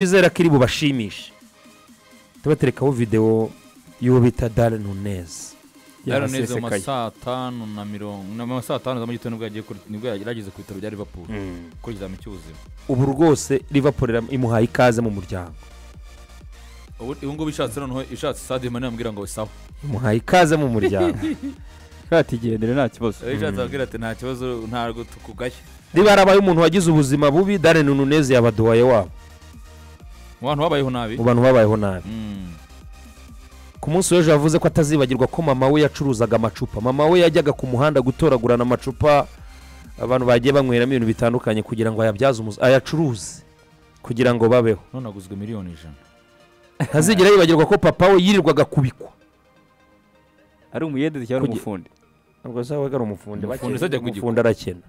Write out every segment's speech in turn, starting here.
bizera ko iri bubashimishe. Tubaterekaho videwo y'uwo bita yari neza mu ma saa tanu na mirongo na mu ma saa tanu za mu gitondo ni bwo yarageze ku bitaro bya liverpool. Gukora ikizami cy'ubuzima ubu rwose liverpool imuhaye ikaze mu muryango. Ubu ubu ngubu ishatse noneho ishatse sadio mane yambwira ngo sawa. Imuhaye ikaze mu muryango. Katigendere nta kibazo. Iyo ishatse ababwira ati nta kibazo ntabwo tukugaye niba harabaye umuntu wagize ubuzima bubi dare nunez yabaduhaye wabo mu bantu babayeho nabi. Mu bantu babayeho nabi. Mm. ku munsi w'ejo yavuze ko atazibagirwa ko mama we yacuruzaga amacupa. Mama we yajyaga ku muhanda gutoragurana amacupa abantu bagiye banyweramo ibintu bitandukanye kugira ngo ayabyaze ayacuruze. Kugira ngo babeho. None aguzwe miliyoni ijana. Ntazigera yibagirwa ko papa we yirirwaga kubikwa. Ari umuyede cyangwa umufundi? Ntabwo azaba ari umufundi. Umufundi arakena.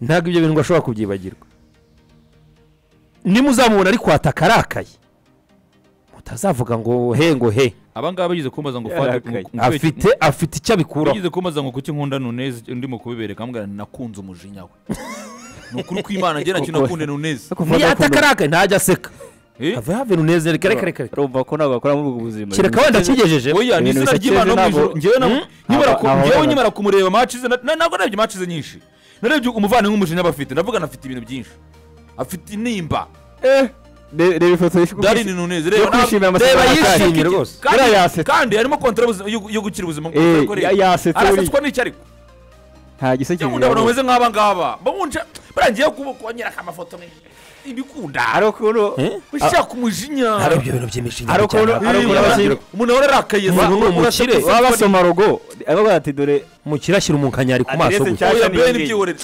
Ntabwo ibyo bintu ngo ashobora kubyibagirwa. Nimuzamubona ari kwataka arakaye mutazavuga ngo he ngo he? Aba ngaba bagize kumbaza ngo afite afite icyo abikuraho. Bagize kumbaza ngo kuki nkunda nunez? Ndimo kubibereka. Mbwira nakunze umujinya we. Ni ukuri kw'imana njye na cyo nakunde nunez. Niyataka arakaye ntajya aseka. Eh? have have nuneze reka reka reka urumva ko ntabwo bakora muri ubwo buzima kereka wenda akigejeje. Oya ni izina ry'imana mu ntabwo- ijoro Mm? nkimara kumureba match ze na- na- ntabwo narebye match ze nyinshi. Narebye umuvandimwe w'umujinya aba afite. Ndavuga afite ibintu byinshi. Afite inimba Eh, re- reba ifoto yo kwishimira amasezerano yishimye rwose. kandi Buriya yasetse. kandi harimo kontra y'ubuzima- yo gukira ubuzima. Eh, yasetse arasetswa n'icyo ariko nta giseke nkunda abantu bameze nk'aba ngaba mbabunja barangiye kuboko nyereka amafoto ibikunda hari ukuntu Eh? ushaka umujinya hari ibyo bintu by'imishinga Hari ukuntu- Eh, umuntu ahora arakaye Umuntu ni umukire. baba basoma rogo aravuga ati dore umukire ashyira umunkanyari ku maso gusa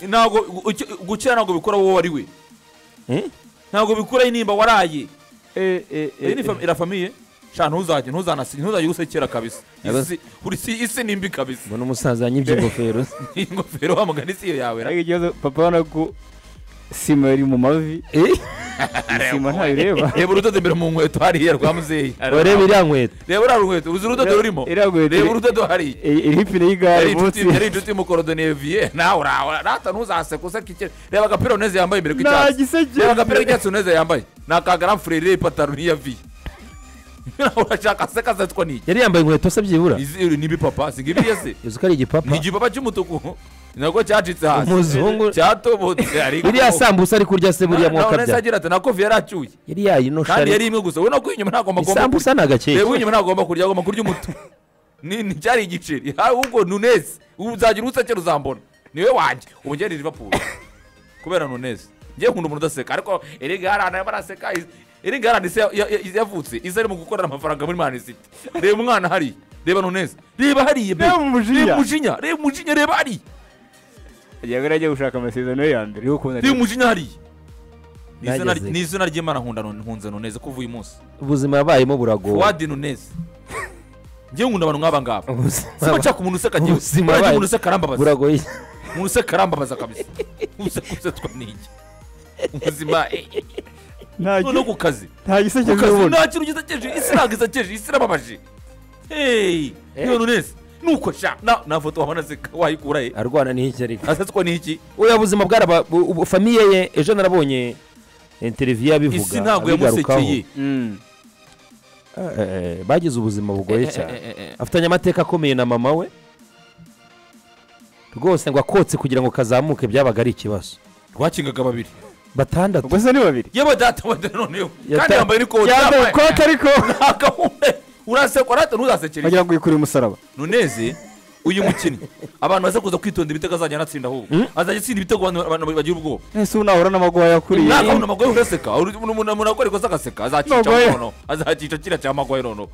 ntabwo uki- gukira ntabwo bikora wowe ari we Eh? Ntabwo bikora nimba waraye. Eh, eh, iyi eh, ni fami- ira famiye ntuzajye ntuzajye usekera kabisa. Isi isi ni mbi kabisa. Mbona umusaza yanyibye ingofero. Iyi ngofero wa mugani si iyo yawe ra. ariko ikibazo papa ubona ko sima iri mu mavi. Sima ntabireba reba urudodo imbere mu nkweto hariya rwa muzeyi reba iriya nkweto reba uriya nkweto uzi urudodo rurimo reba urudodo hariya iri ipine y'igare munsi yari inshuti y'umukorodoniye viye nawe urata ntuzaseka useka ikere reba agapira uneze yambaye imbere k'icyatsi reba agapira k'icyatsi uneze yambaye ni aka garan furere ipantaro n'iya viye urashaka aseka azetwa n'iki yari yambaye inkweto se byibura. Izi ni ibipapa si ngibiriye se? Uzi ko ari igipapa. Ni igipapa cy'umutuku. Nabwo cyacitse hasi. Umuzungu cyatobotse ariko iriya sambusa ari kurya se buriya nawe nese mwakabya agira ati na kofi yari acyuye. Yari yayinosha kandi yari imwe gusa. Ubona ko inyuma ntabwo agomba kurya. Isambusa ni agakeke. Reba inyuma ntabwo agomba kurya agomba kurya umutu ni cyari igiceri. Ahubwo nuneze uzagira usekera uzambona ni we wanjye. Ubu ngeri liverpool. Kubera nuneze ngiye nkunda umuntu udaseka ariko erega harana yaba araseka iz- erega harana isi ya- ya- ya- yavutse. Izi arimo gukorera amafaranga muri mani city. Reba umwana hariya reba noneza reba hariya be. Reba umujinya. reba umujinya. Reba hariya. Yagira ajya gushaka amasezerano ya mbere yo kubona reba umujinya hariya. Ni izina- ry'imana nkunze noneza kuva uyu munsi. Ubuzima yabayemo buragoye. Fuwadi noneza ngiye nkunda abantu nk'aba ngaba. Ubuzima siba nshaka umuntu useka ngewe. Ubuzima yabaye bayo- umuntu useka arambabaza. buragoye. Umuntu useka arambabaza kabisa. Useka usetwa n'iki ubuzima eh, eh, nta noneho ku kazi. nta giseke ku kazi. z'ubona nta kintu gisekeje isi ntabwo isekeje isi irababaje hey niyo nuneze nuko sha. Na na foto wabona wayikura he arwana n'iki ariko? Asetswa n'iki uriya buzima bwaraba famiye ye ejo narabonye interiviyu yabivuga. Isi ntabwo yamusekeye. Mm. Eh, eh, bagize ubuzima bugoye Eh, eh, cyane. eh, eh, eh. afitanye amateka akomeye na mama we. Rwose ngo akotse kugira ngo kazamuke byabaga ari ikibazo. Rwakingaga babiri batandatu ubwo se ni babiri yewe data wenda noneho kandi yambaye n'ikoti yambaye ikote ariko nta gahunda urasekwa rata ntuzasekere bagira ngo yikoreye umusaraba nuneze uyu mukinnyi abantu baza kuza kwitonda ibitego azajya anatsinda ahubwo azajya atsinda ibitego abantu bagira ubwoba ese ubu nahura n'amagoya yakuriye nta gahunda amagoye uraseka umuntu akora ikosa agaseka azakica kiriya cya magoye noneho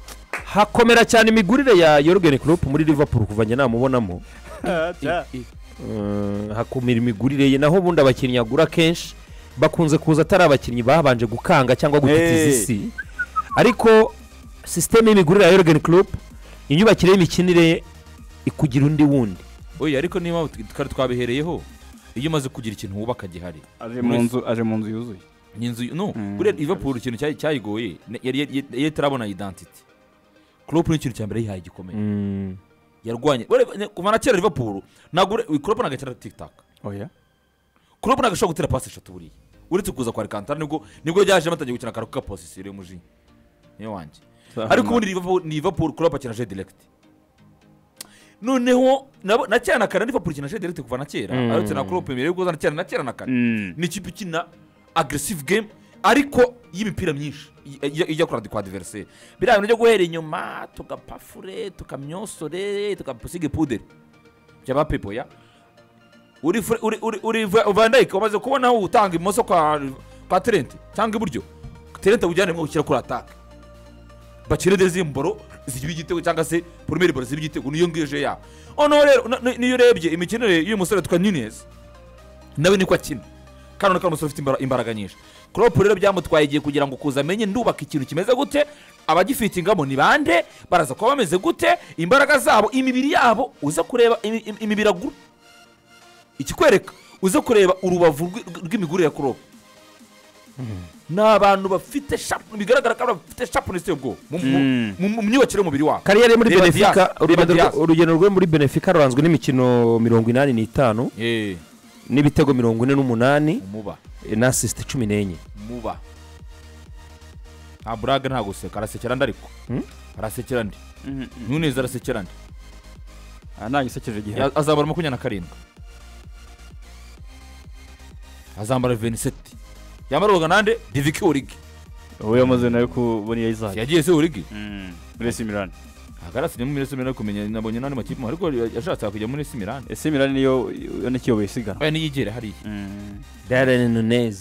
hakomera cyane imigurire ya yorgen Klopp muri liverpool kuva njye namubonamo Ah. Eh, hakumira imigurire ye naho ubundi abakinnyi agura kenshi bakunze kuza atari abakinnyi babanje gukanga cyangwa gutitiza Hey. isi. Ariko sisiteme y'imigurire ya yorgen Klopp inyubakire y'imikinire ikugira undi wundi. Oya ariko niba twari twabihereyeho iyo umaze kugira ikintu wubaka gihari. Aje mu nzu yuzuye. Ni inzu no Mm. buriya liverpool ikintu cyayi- cyayigoye yari itarabona identity. Klopp ni ikintu cya mbere yihaye gikomeye. Mm. yarwanye. Kuva na kera liverpool ntabwo Klopp ntabwo akina tiktak oya Klopp ntabwo ashobora gutera pasi eshatu buriya. Uretse kuza kwa Alcantara nibwo nibwo yaje batangiye gukina akaruhuko ka posisiyo yo muji niyo wanjye ariko ubundi ni Liverpool Klopp akina je direct noneho na kera na kare Liverpool ikina je direct kuva na kera. Mm. ariko na Klopp mbere yuko na kera na kera na kare. Mm. ni ikipe ikina aggressive game ariko y'imipira myinshi ijya- kuri kwa adversaire. Biriya bintu byo guhera inyuma tugapafure tukamyosore tugapusiga puderi byaba pepo ya uri uri uri uri Va- Van Dijk umaze kubona aho utanga imoso kwa Trent cyangwa iburyo Trent ujyane mu gushyira kuri attaque bakire deze mboro ziba igitego cyangwa se premier ball ziba igitego. Niyo ngiyo yabo ono rero niyo urebye imikinire y'uyu musore twa Nunez. Nawe niko akina. Kandi urabona ko ari umusore ufite imbara- imbaraga nyinshi. Klopp rero byamutwaye igihe kugira ngo kuza amenye ndubaka ikintu kimeze gute abagifitingamo ni bande baraza kuba bameze gute imbaraga zabo imibiri yabo uze kureba imi- imi- imibiri agura ikikwereka uze kureba urubavu rw'imigurire ya korobo ni abantu bafite shapu bigaragara ko bafite shapu ndetse mu- mu- myubakire y'umubiri wabo. Kariyeri muri benefika urugendo rwe- muri benefika ruranzwe n'imikino mirongo inani n'itanu Eh, n'ibitego mirongo ine n'umunani umuba. eh, na sisite cumi n'enye. Muba nta burage nta guseka. Arasekera andi ariko? Hmm? arasekera andi nuneza arasekera andi aha nta gisekeje gihari Ya- azambara makumyabiri na karindwi azambara veniseti yambaroga nande? Diviki origi uwo yamaze nayo kubona Isaac. Yagiye se origi Messi Milan milani ni muri esi milani kumenya nabonye nani makipe ariko yashatse kujya muri esi Milan esi Milan niyo yo nikiyoboye isiganwa oya niyigere hari darren nunez.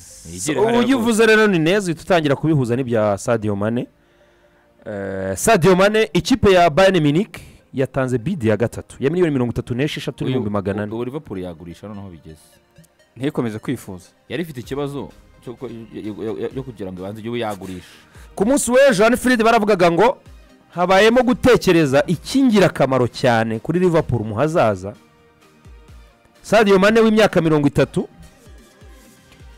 Ubu yivuze rero nunez tutangira kubihuza n'ibya sadio mane. Uh, sadio mane ikipe ya bayern munich yatanze bid ya gatatu. Ya miliyoni mirongo itatu n'esheshatu n'ibihumbi magana ane. ubu liverpool yagurisha noneho bigeze ntikomeze kwifuza. Yari ifite ikibazo cyo kugira ngo ibanze igihugu yagurisha ku munsi w'ejo hanifiridi baravugaga ngo habayemo gutekereza icy'ingirakamaro cyane kuri liverpool mu hazaza. Sadio mane w'imyaka mirongo itatu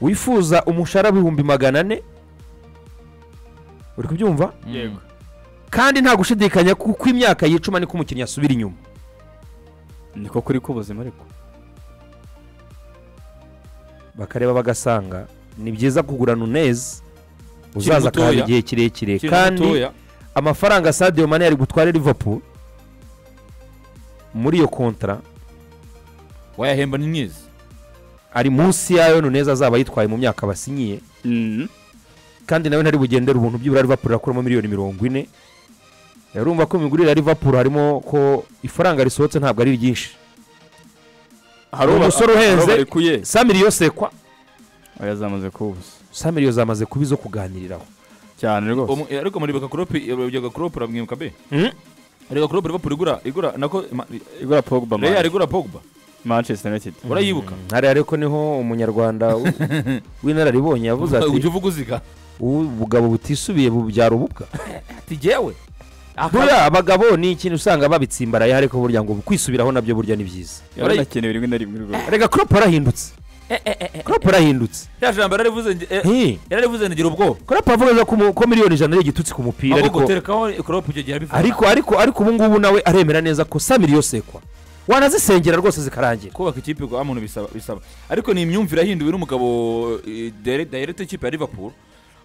wifuza umushahara w'ibihumbi magana ane? Uri kubyumva? Yego. kandi nta gushidikanya ko uko imyaka yicuma niko umukinnyi asubira inyuma. Niko kuri k'ubuzima ariko. Bakareba bagasanga ni byiza kugura nunez uzaza akahaba igihe kirekire. Kandi amafaranga sadio mane yari gutwara liverpool muri iyo kontara wayahemba ni myiza ari munsi yayo nunez azaba yitwaye mu myaka basinyiye. Kandi nawe ntari bugendere ubuntu byibura liverpool irakuramo miliyoni mirongo ine. Urumva ko imigurire ya liverpool harimo ko ifaranga risohotse ntabwo ari ryinshi hari umusore uhenze samiriyo sekwa oya zamaze kubusa samiriyo zamaze kuba izo kuganiriraho. Cyane rwose. Umu- ariko muri beka kurope yabyaga kurope uramwibuka be Mm? reka kurope liverpool igura igura nako igura pogba real igura pogba. Manchester united. Urayibuka. Hariya ariko ni ho umunyarwanda w'inararibonye yavuze ujya ati uvuga uziga ubugabo butisubiye bubyara ububwa. Ati jyewe buriya abagabo ni ikintu usanga babitsimbaraye ariko burya ngo kwisubiraho na byo burya ni byiza. Yaranakenewe rimwe na rimwe rega klopp arahindutse. Klopp arahindutse. Ya jambo yararivuze nge- eh, Hi, yararivuze ngira ubwoba. Klopp avuga ko miliyoni ijana ari igitutsi ku mupira ariko ariko ariko ariko ubu ngubu nawe aremera neza ko samiriyo sekwa wanazisengera rwose zikarangira. Kubaka ikipe kwa muntu bisaba bisaba. Ariko ni imyumvire yahinduwe n'umugabo eh, dire- director ikipe ya liverpool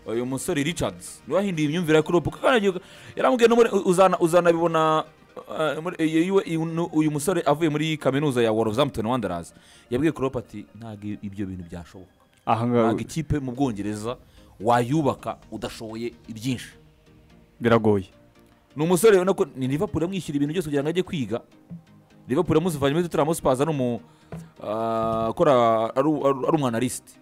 uyu musore richards. Niwe wahinduye imyumvire ya kurope kuko yaramubwiye uzanabibona eh, eh, uyu- musore avuye muri kaminuza ya wolverhampton wanderers. Yabwiye kurope ati ntabwo ibyo bintu byashoboka. Ntabwo ikipe mu bwongereza wayubaka udashoboye ibyinshi. Biragoye. Ni umusore ubona ko ni liverpool yamwishyura ibintu byose kugira ngo ajye kwiga. Liverpool yamuzivanye muri hotspur ari umu ah, akora ari ari umwanalisite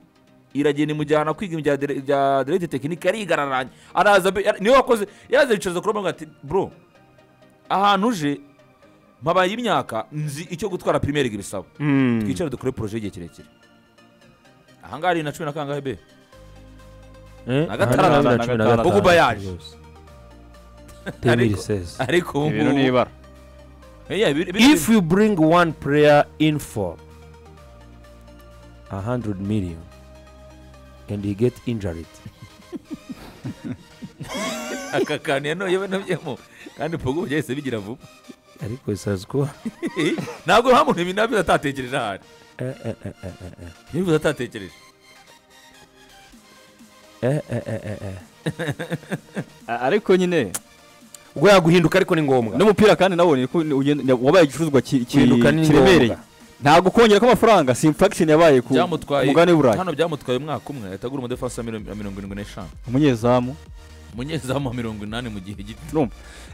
iragenda imujyana kwiga ibya dire- bya direte tekinike arigararanye araza niwe wakoze yaza yicaza kuri bamwe ati bro ahantu uje mpabaye imyaka nzi icyo gutwara pirimeri league bisaba. Twicare dukore poroje y'igihe kirekire. Ahangaha ari na cumi na kangahe be? Na gatandatu, na gatandatu. Yaje. Temiri Ariko- ubu ngubu n'ibara. Biri- if you bring one ahandurudu in for a hundred million and he get injured. Aka kantu yanoye we nabyemo kandi pogo byahise bigira vuba. Ariko isazi ko ntabwo nta muntu ibintu na byo atatekereje ahari. Eh, eh, eh, eh, niba atatekereje Eh, eh, eh, eh, eh. Ariko nyine ubwo yaguhinduka ariko ni ngombwa. N'umupira kandi ugenda- wabaye igicuruzwa kiremereye. Ntabwo kongera kw'amafaranga si infraction yabaye ku mugani w'uburayi hano byamutwaye umwaka umwe. Ahita agura miro- wa mirongo irindwi n'eshanu. Umunyezamu. Umunyezamu wa mirongo inani mu gihe gito.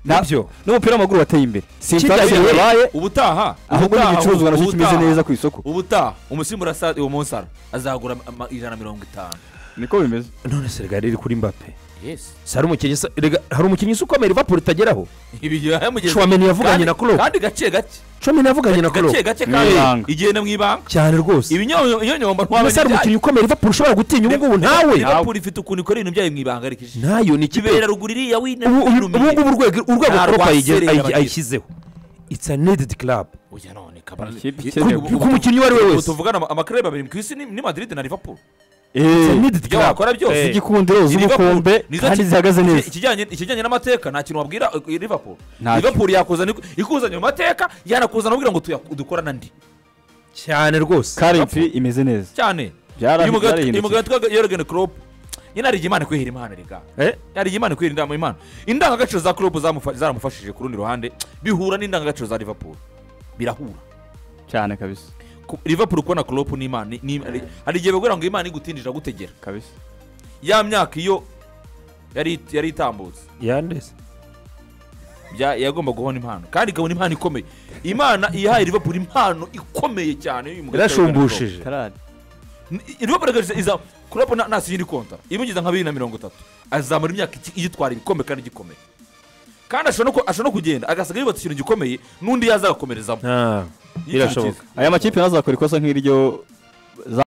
Nibyo n'umupira w'amaguru wateye imbere. Si Kigali infraction we- yabaye ubutaha. ahubwo ubutaha, n'igicuruzwa na cyo kimeze neza ku isoko. Ubutaha. Umusimbura uwo munsi azagura ijana na mirongo itanu. Niko bimeze. None se rega riri kuri mbappe. Hari umukinnyi se- rega hari umukinnyi se ukomeye liverpool itageraho? Chouameni yavuganye na Klopp. kandi gake gake. Cumi navuganye na Klopp. gake gake kandi igenda mu ibanga. Cyane rwose. Ibinyonyomba mbese hari umukinnyi ukomeye liverpool ushobora gutinya ubu ngubu? Ntawe liverpool ifite ukuntu ikora ibintu byayo mu ibanga ariko ntayo ni ikipe kibera ruguru iriya wina ubu ubu- ubu ngubu urwego bagira. ayishyizeho. It's a needed club. Oya none kabara Ikipe Ubu- ikenewe. ubu- ku mukinnyi uwo ari we wese. Tuvugana ama- amakarere abiri ku isi ni ni madrid na liverpool. Eh, ibyo wakora byose. Z'igikundiro z'ubukombe kandi zihagaze neza ikijyanye n'amateka nta kintu wabwira uh, liverpool. Liverpool yakuzana ikuzanye mu mateka yanakuzana kugira ngo dukorane andi cyane rwose. Imeze neza. Cyane. Uyu mugabo nyine hari igihe imana ikwihera imana rega Eh, hari igihe imana ikwihera imana. Indangagaciro za zamufa- zaramufashije ku rundi ruhande bihura n'indangagaciro za liverpool. Birahura. Cyane kabisa liverpool kubona Klopp ni imana hari igihe bagura ngo imana igutindije gutegera. Kabisa. Ya myaka iyo yari yari itambutse. Yandese yagomba guhona impano. Kandi ikabona impano ikomeye. Imana ihaye liverpool impano ikomeye cyane Ni- liverpool iza Klopp na- nasi yindi konta imugeza nka bibiri na mirongo itatu. Azamara imyaka igitwara ibikombe kandi gikomeye kandi ashobora no kugenda agasiga yubatse ikintu gikomeye n'undi yaza agakomerezamo. Ah, birashoboka. aya makipe ntazakora ikosa nk'iryo